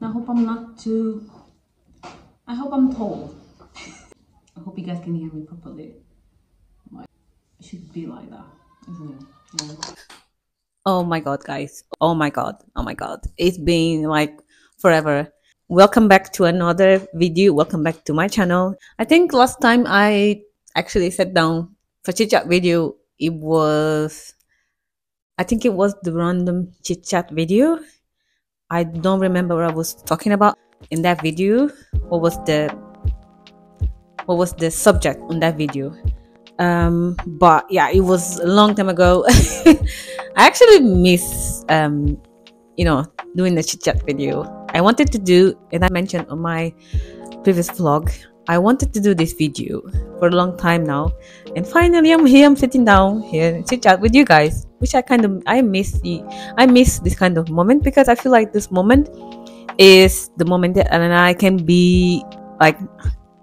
I hope I'm not too. I hope I'm tall. I hope you guys can hear me properly. Like, it should be like that, isn't it? Yeah. Oh my god, guys. Oh my god. Oh my god. It's been like forever. Welcome back to another video. Welcome back to my channel. I think last time I actually sat down for chit chat video, it was, I think it was the random chit chat video. I don't remember what I was talking about in that video. What was the, what was the subject on that video? Um, but yeah, it was a long time ago. I actually miss, um, you know, doing the chit chat video. I wanted to do, and I mentioned on my previous vlog, I wanted to do this video for a long time now, and finally I'm here. I'm sitting down here chit chat with you guys, which I kind of I miss the I miss this kind of moment because I feel like this moment is the moment that and I can be like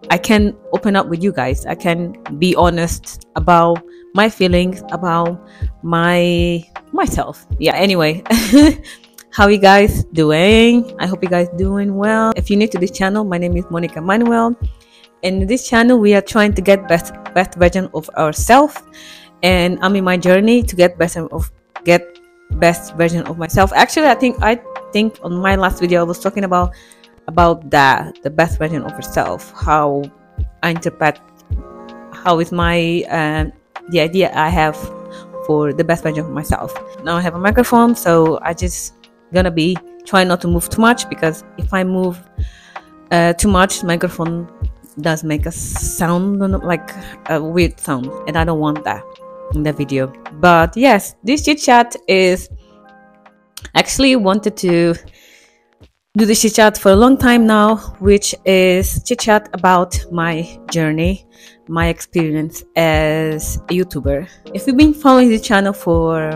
I can open up with you guys. I can be honest about my feelings about my myself. Yeah. Anyway. how you guys doing i hope you guys doing well if you're new to this channel my name is monica manuel in this channel we are trying to get best best version of ourselves and i'm in my journey to get best of get best version of myself. Actually i think i think on my last video i was talking about about that the best version of yourself how i interpret how is my uh, the idea i have for the best version of myself. Now i have a microphone so i just gonna be trying not to move too much because if i move uh, too much microphone does make a sound like a weird sound and i don't want that in the video. But yes this chit chat is actually wanted to do this chit chat for a long time now which is chit chat about my journey my experience as a youtuber. If you've been following the channel for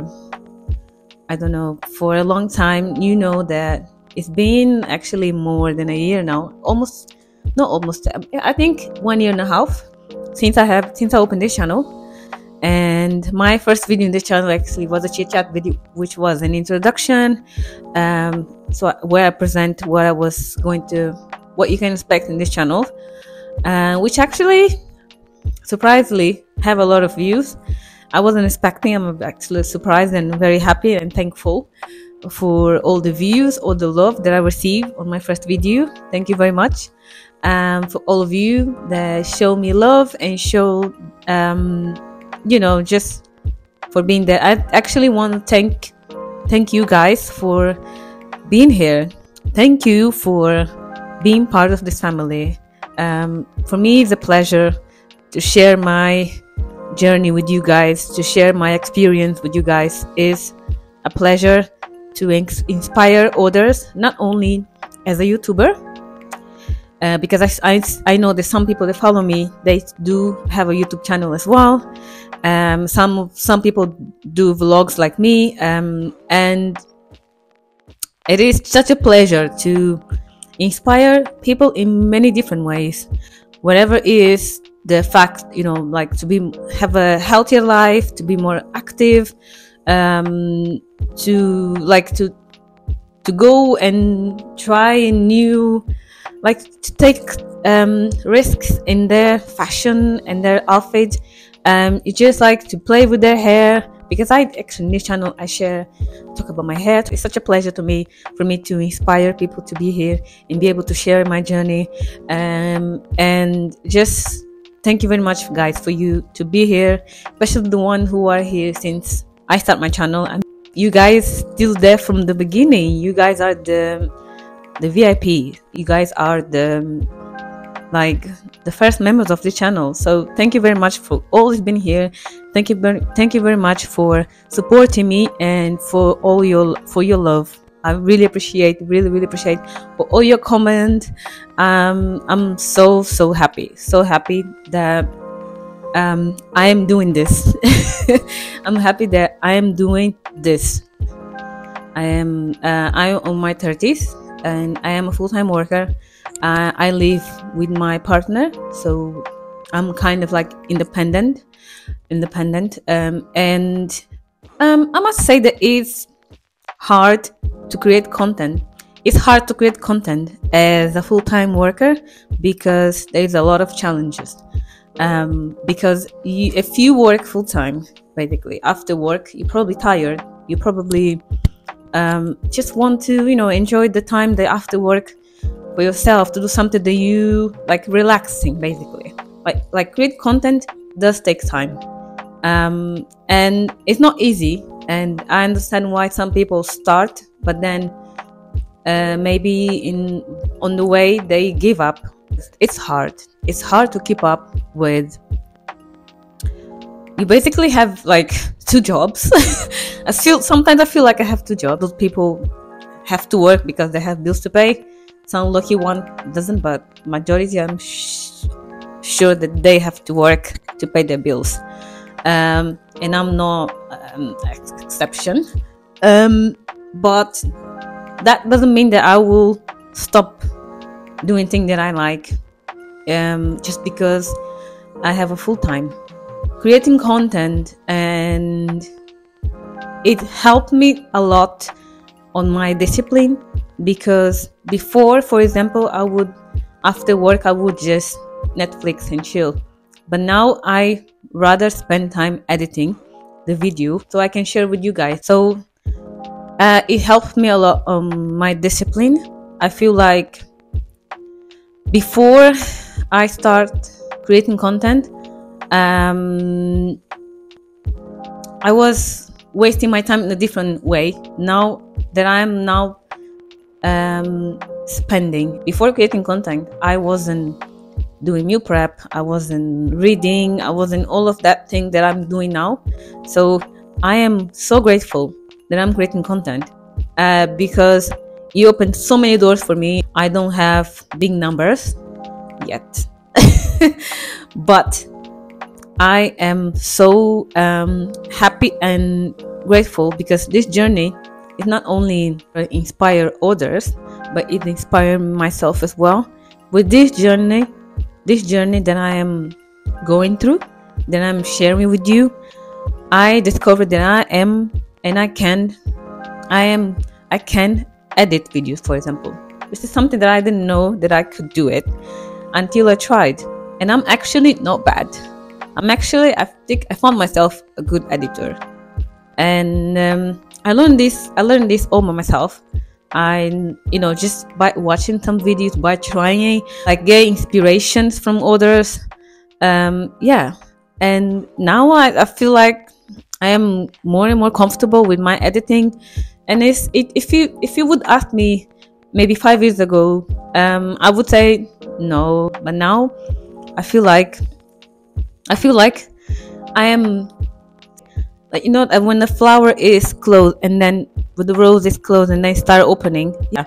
i don't know for a long time you know that it's been actually more than a year now. Almost not almost i think one year and a half since i have since i opened this channel and my first video in this channel actually was a chit chat video which was an introduction um, so where i present what i was going to what you can expect in this channel uh, which actually surprisingly have a lot of views. I wasn't expecting i'm actually surprised and very happy and thankful for all the views all the love that i received on my first video. Thank you very much um, for all of you that show me love and show, um, you know, just for being there. I actually want to thank thank you guys for being here. Thank you for being part of this family. Um, for me, it's a pleasure to share my journey with you guys, to share my experience with you guys. is a pleasure to inspire others, not only as a YouTuber, uh, because I, I, I, know that some people that follow me they do have a youtube channel as well um, some some people do vlogs like me um, and it is such a pleasure to inspire people in many different ways whatever is the fact you know like to be have a healthier life to be more active um, to like to to go and try new like to take um, risks in their fashion and their outfit. Um, you just like to play with their hair because I actually in this channel I share talk about my hair. It's such a pleasure to me for me to inspire people to be here and be able to share my journey. Um, and just thank you very much, guys, for you to be here, especially the one who are here since I start my channel. And you guys still there from the beginning. You guys are the the VIP. You guys are the like the first members of the channel. So thank you very much for always being here. Thank you very thank you very much for supporting me and for all your for your love. I really appreciate, really, really appreciate for all your comment. Um, I'm so so happy, so happy that um, I am doing this. I'm happy that I am doing this. I am uh, I am on my 30s and I am a full time worker. Uh, I live with my partner, so I'm kind of like independent, independent, um, and um, I must say that it's hard to create content. It's hard to create content as a full-time worker because there's a lot of challenges. Um, because you, if you work full-time basically after work you're probably tired. You probably um, just want to you know enjoy the time that after work for yourself to do something that you like relaxing basically. Like like create content does take time. Um, and it's not easy and i understand why some people start but then uh, maybe in on the way they give up it's hard. It's hard to keep up with you basically have like two jobs. I feel sometimes i feel like i have two jobs. People have to work because they have bills to pay some lucky one doesn't but majority i'm sh- sure that they have to work to pay their bills. Um, and i'm no um, exception. Um, but that doesn't mean that i will stop doing things that i like um, just because i have a full time. Creating content and it helped me a lot on my discipline because before for example i would after work i would just netflix and chill. But now i rather spend time editing the video so i can share with you guys. So uh, it helped me a lot on my discipline. I feel like before i start creating content um, I was wasting my time in a different way. Now that I'm now um, spending before creating content, I wasn't doing meal prep. I wasn't reading. I wasn't all of that thing that I'm doing now. So I am so grateful that I'm creating content uh, because you opened so many doors for me. I don't have big numbers yet, but I am so um, happy and grateful because this journey is not only inspire others, but it inspires myself as well. With this journey, this journey that I am going through, that I'm sharing with you, I discovered that I am and I can, I am, I can edit videos, for example. This is something that I didn't know that I could do it until I tried, and I'm actually not bad. I'm actually, I think I found myself a good editor. And um, I learned this, I learned this all by myself. I, you know, just by watching some videos, by trying, like get inspirations from others. Um, yeah. And now I, I feel like I am more and more comfortable with my editing. And it's, it, if you, if you would ask me maybe five years ago, um, I would say no. But now I feel like I feel like I am like you know when the flower is closed and then when the rose is closed and then start opening yeah.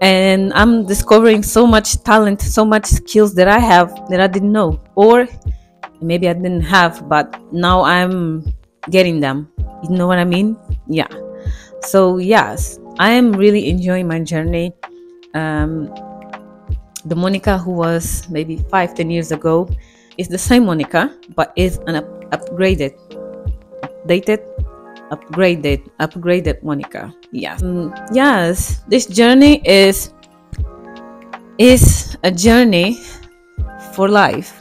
And i'm discovering so much talent so much skills that i have that i didn't know. Or maybe i didn't have but now i'm getting them. You know what i mean? Yeah. So yes i am really enjoying my journey. Um the monica who was maybe five ten years ago is the same Monica, but is an up- upgraded, updated, upgraded, upgraded Monica. Yes, mm, yes. This journey is is a journey for life.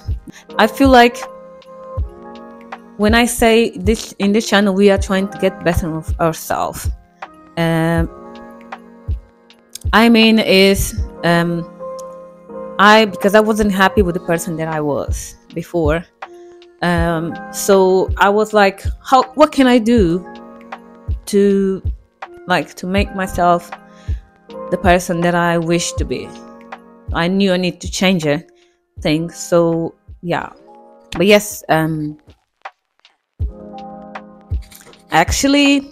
I feel like when I say this in this channel, we are trying to get better of ourselves. Um, I mean, is um, I because I wasn't happy with the person that I was before. Um, so I was like, how? What can I do to like to make myself the person that I wish to be? I knew I need to change a thing. So yeah, but yes, um, actually,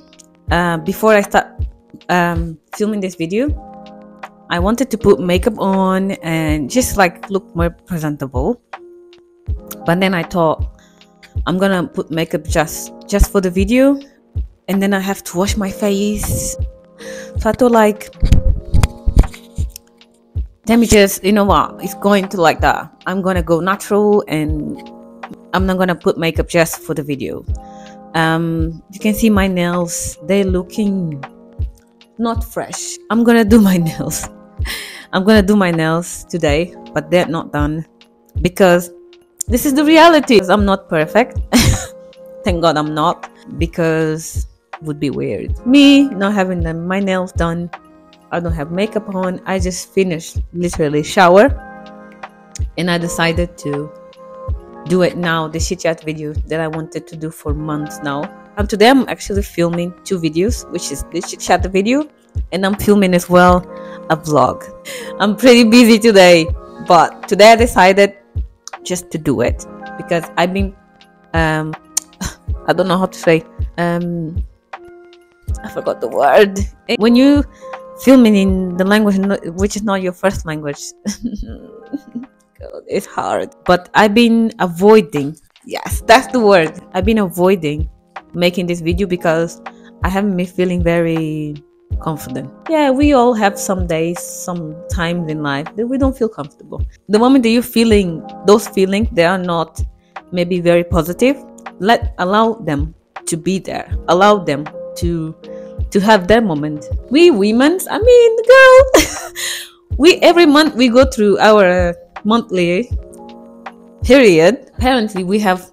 uh, before I start um, filming this video, I wanted to put makeup on and just like look more presentable. But then I thought I'm gonna put makeup just just for the video and then I have to wash my face. So I thought like let me just you know what it's going to like that. I'm gonna go natural and I'm not gonna put makeup just for the video. Um you can see my nails, they're looking not fresh. I'm gonna do my nails. I'm gonna do my nails today, but they're not done because this is the reality. I'm not perfect. Thank God I'm not because would be weird. Me not having my nails done. I don't have makeup on. I just finished literally shower and I decided to do it now the chit chat video that I wanted to do for months now. And today I'm actually filming two videos, which is the chit chat video and I'm filming as well a vlog. I'm pretty busy today, but today I decided just to do it because I've been um I don't know how to say um I forgot the word. When you filming in the language which is not your first language God, it's hard but i've been avoiding yes that's the word i've been avoiding making this video because i haven't been feeling very confident yeah we all have some days some times in life that we don't feel comfortable the moment that you're feeling those feelings they are not maybe very positive let allow them to be there allow them to to have their moment. We women, I mean, girl, we every month we go through our monthly period. Apparently, we have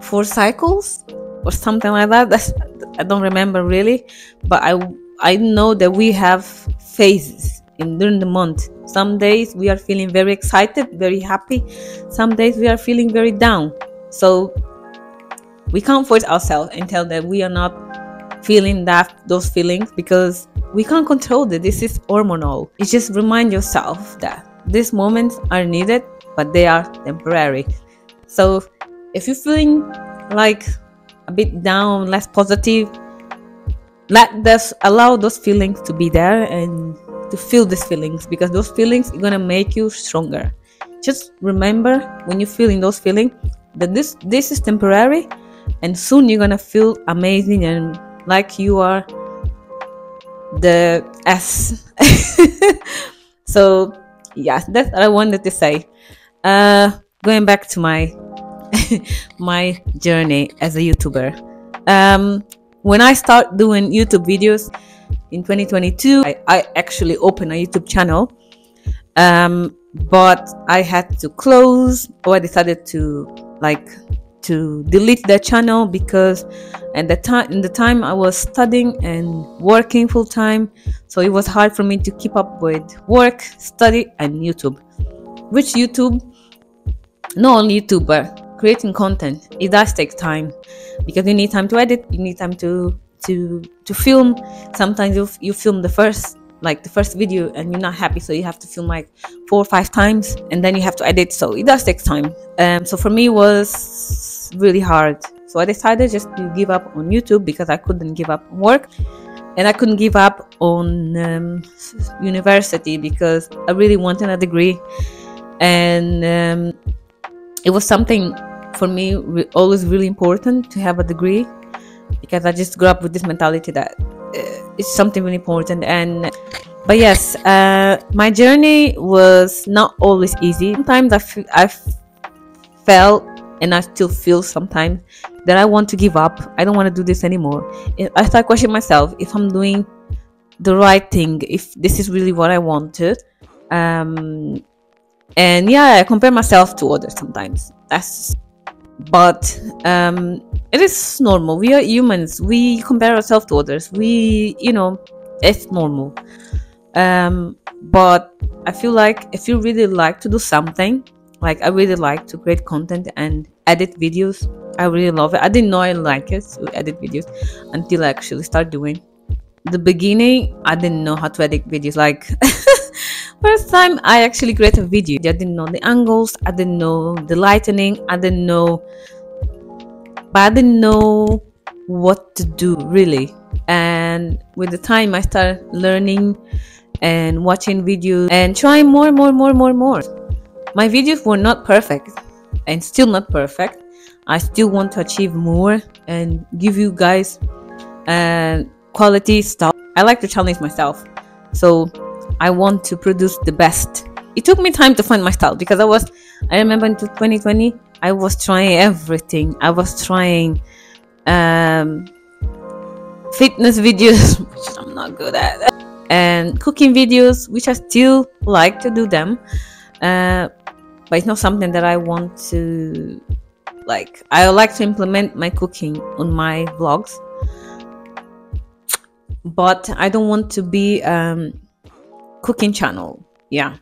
four cycles or something like that. That's I don't remember really, but I I know that we have phases in during the month. Some days we are feeling very excited, very happy. Some days we are feeling very down. So we can't force ourselves and tell that we are not feeling that those feelings because we can't control that this is hormonal you just remind yourself that these moments are needed but they are temporary so if you're feeling like a bit down less positive let this allow those feelings to be there and to feel these feelings because those feelings are gonna make you stronger just remember when you're feeling those feelings that this this is temporary and soon you're gonna feel amazing and like you are the S. so yeah, that's what I wanted to say. Uh, going back to my my journey as a YouTuber. Um, when I start doing YouTube videos in 2022, I, I actually opened a YouTube channel. Um, but I had to close or I decided to like to delete the channel because at the time in the time I was studying and working full time so it was hard for me to keep up with work study and YouTube which YouTube not only YouTube creating content it does take time. Because you need time to edit you need time to to to film. Sometimes you, you film the first like the first video and you're not happy so you have to film like four or five times and then you have to edit. So it does take time. Um, so for me it was really hard. So i decided just to give up on youtube because i couldn't give up on work. And i couldn't give up on um, university because i really wanted a degree. And um, it was something for me always really important to have a degree because i just grew up with this mentality that uh, it's something really important. And but yes uh, my journey was not always easy. Sometimes I, f- I f- felt and i still feel sometimes that i want to give up. I don't want to do this anymore. I start questioning myself if i'm doing the right thing if this is really what i wanted. Um, and yeah i compare myself to others sometimes. That's but um, it is normal. We are humans. We compare ourselves to others. We you know it's normal. Um, but i feel like if you really like to do something like i really like to create content and edit videos. I really love it. I didn't know i like it to edit videos until i actually start doing the beginning i didn't know how to edit videos like first time i actually created a video i didn't know the angles i didn't know the lightening i didn't know but i didn't know what to do really. And with the time i started learning and watching videos and trying more and more and more and more more. My videos were not perfect and still not perfect. I still want to achieve more and give you guys uh, quality stuff i like to challenge myself so I want to produce the best. It took me time to find my style because I was, I remember in 2020, I was trying everything. I was trying um, fitness videos, which I'm not good at. and cooking videos, which I still like to do them. Uh, but it's not something that I want to like. I like to implement my cooking on my vlogs, but I don't want to be um, cooking channel. Yeah,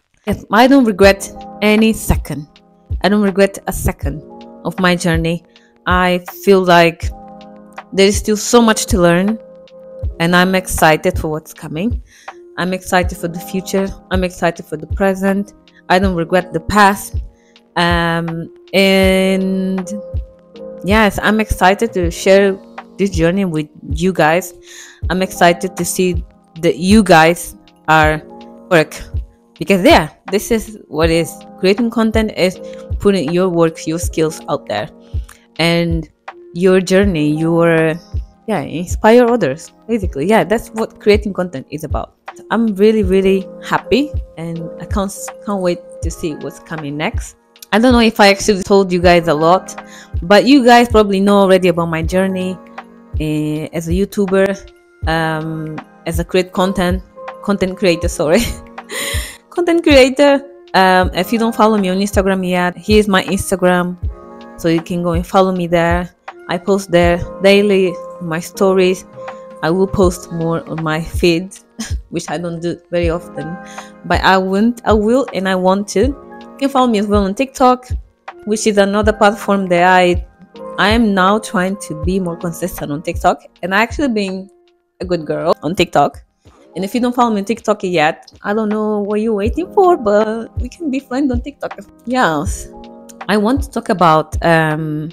I don't regret any second. I don't regret a second of my journey. I feel like there is still so much to learn, and I'm excited for what's coming. I'm excited for the future. I'm excited for the present. I don't regret the past. Um, and yes, I'm excited to share this journey with you guys. I'm excited to see that you guys are work because yeah, this is what is creating content is putting your work, your skills out there, and your journey, your yeah, inspire others. Basically, yeah, that's what creating content is about. I'm really, really happy, and I can't can't wait to see what's coming next. I don't know if I actually told you guys a lot, but you guys probably know already about my journey uh, as a YouTuber, um, as a create content content creator. Sorry, content creator. Um, if you don't follow me on Instagram yet, here's my Instagram, so you can go and follow me there. I post there daily my stories. I will post more on my feed, which I don't do very often, but I want, I will, and I want to you can follow me as well on TikTok, which is another platform that I I am now trying to be more consistent on TikTok and actually being a good girl on TikTok. And if you don't follow me on TikTok yet, I don't know what you're waiting for, but we can be friends on TikTok. Yes. I want to talk about um,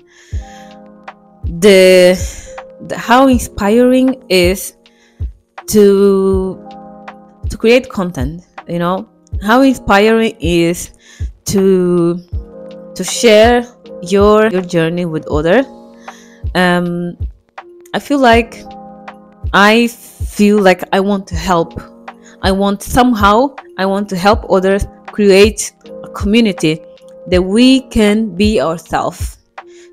the, the how inspiring is to to create content, you know? How inspiring is to to share your your journey with other. Um i feel like i feel like i want to help. I want somehow i want to help others create a community that we can be ourselves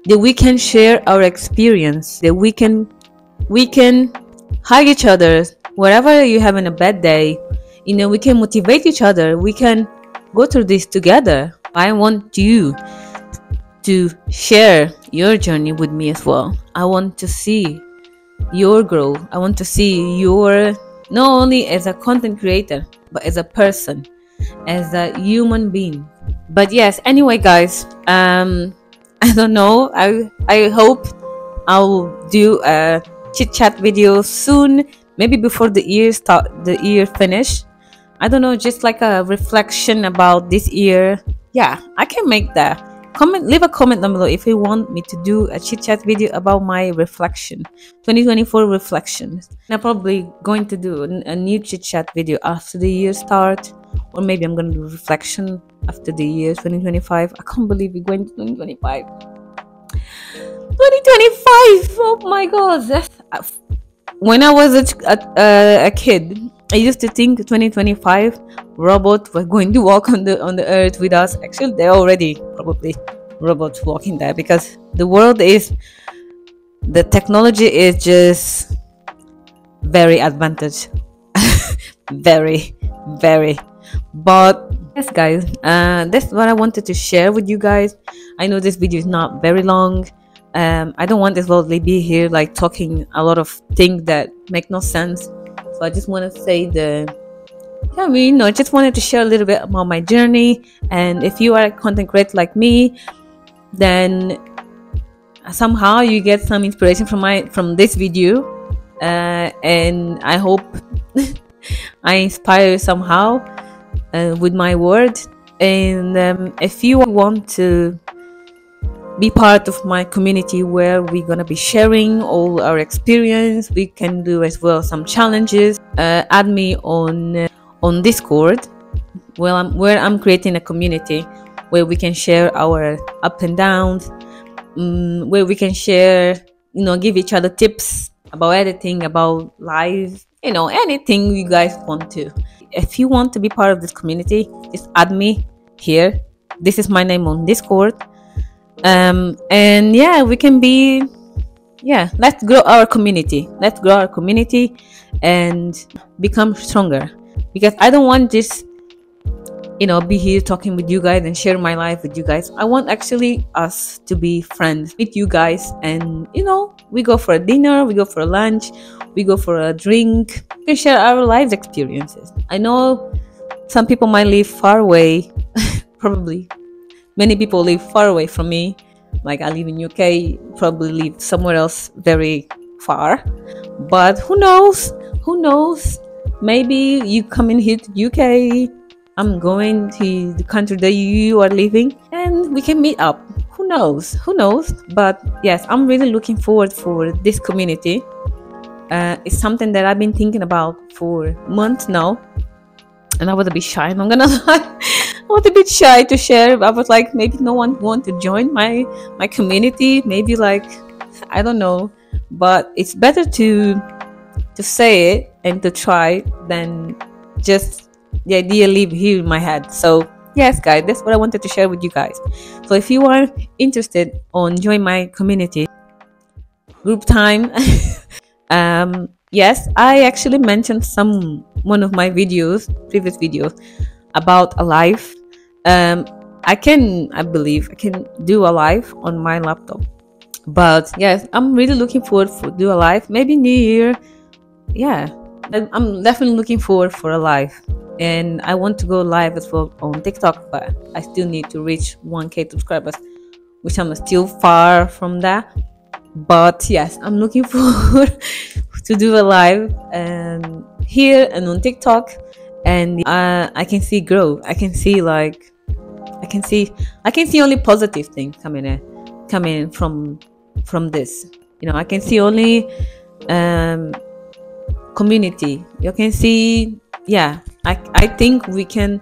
that we can share our experience that we can we can hug each other. Wherever you're having a bad day you know we can motivate each other. We can go through this together. I want you to share your journey with me as well. I want to see your growth. I want to see your not only as a content creator, but as a person, as a human being. But yes, anyway, guys, um, I don't know. I I hope I'll do a chit chat video soon, maybe before the year start the year finish. I don't know, just like a reflection about this year. Yeah, I can make that. Comment, leave a comment down below if you want me to do a chit chat video about my reflection, 2024 reflections. I'm probably going to do a new chit chat video after the year start, or maybe I'm gonna do reflection after the year 2025. I can't believe we're going to 2025. 2025! Oh my god! Uh, when I was a, a, uh, a kid, I used to think 2025 robots were going to walk on the on the earth with us. Actually, they're already probably robots walking there because the world is the technology is just very advantage, very, very. But yes, guys, uh, that's what I wanted to share with you guys. I know this video is not very long. Um, I don't want this world to be here like talking a lot of things that make no sense I just want to say the yeah, I mean, you know, I just wanted to share a little bit about my journey. And if you are a content creator like me, then somehow you get some inspiration from my from this video. Uh, and I hope I inspire you somehow uh, with my word. And um, if you want to be part of my community where we're gonna be sharing all our experience. We can do as well some challenges. Uh, add me on uh, on discord where I'm, where I'm creating a community where we can share our up and downs um, where we can share you know give each other tips about editing about life you know anything you guys want to. If you want to be part of this community just add me here. This is my name on discord um, and yeah we can be yeah let's grow our community let's grow our community and become stronger because I don't want just you know be here talking with you guys and share my life with you guys. I want actually us to be friends with you guys and you know we go for a dinner, we go for a lunch, we go for a drink, we share our lives experiences. I know some people might live far away, probably many people live far away from me. Like I live in UK, probably live somewhere else very far. But who knows? Who knows? Maybe you come in here to UK. I'm going to the country that you are living, and we can meet up. Who knows? Who knows? But yes, I'm really looking forward for this community. Uh, it's something that I've been thinking about for months now, and I was a bit shy. I'm gonna lie. Was a bit shy to share. I was like, maybe no one want to join my my community. Maybe like, I don't know. But it's better to to say it and to try than just the idea live here in my head. So yes, guys, that's what I wanted to share with you guys. So if you are interested on join my community group time, um, yes, I actually mentioned some one of my videos, previous videos about a live. Um, I can, I believe, I can do a live on my laptop. But yes, I'm really looking forward for do a live. Maybe New Year. Yeah, I'm definitely looking forward for a live. And I want to go live as well on TikTok, but I still need to reach 1k subscribers, which I'm still far from that. But yes, I'm looking forward to do a live and here and on TikTok, and uh, I can see growth. I can see like I can see I can see only positive things coming in coming from from this. You know, I can see only um, community. You can see, yeah. I I think we can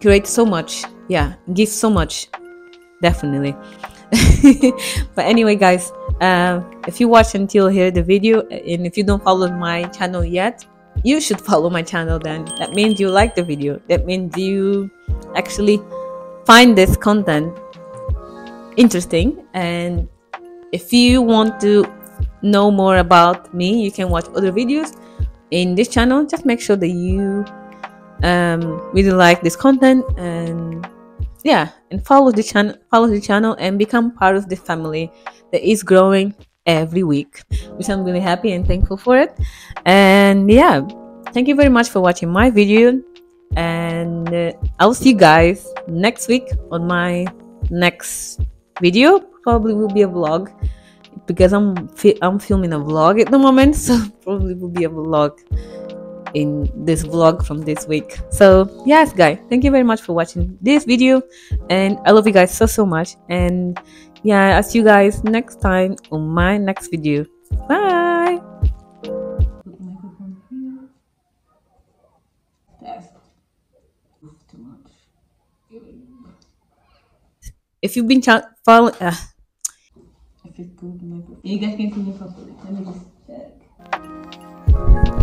create so much. Yeah, give so much, definitely. but anyway, guys, uh, if you watch until here the video, and if you don't follow my channel yet, you should follow my channel. Then that means you like the video. That means you actually find this content interesting. And if you want to know more about me you can watch other videos in this channel. Just make sure that you um, really like this content and yeah and follow the channel follow the channel and become part of the family that is growing every week which i'm really happy and thankful for it. And yeah thank you very much for watching my video and uh, i'll see you guys next week on my next video. Probably will be a vlog because i'm fi- i'm filming a vlog at the moment so probably will be a vlog in this vlog from this week. So yes guys thank you very much for watching this video and i love you guys so so much. And yeah i'll see you guys next time on my next video. Bye if you've been tra- following. Uh, you guys can continue it. Let me just check.